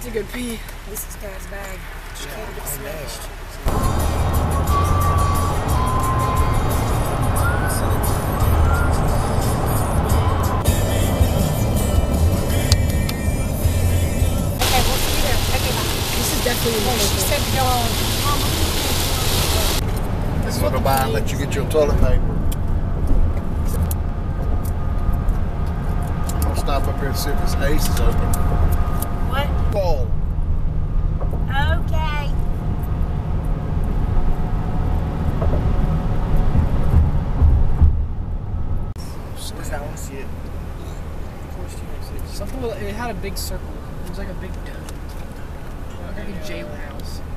to go pee. This is Dad's bag. Just can't get smashed. Okay, we'll see you there. Okay, bye. This is definitely Well, she the said to go on. This is what buy and let you get your toilet paper. I'm gonna stop up here and see if this ace is open. What? Whoa. Okay. Because I want to see it. Something it had a big circle. It was like a big dome. Like a jailhouse. Thanks.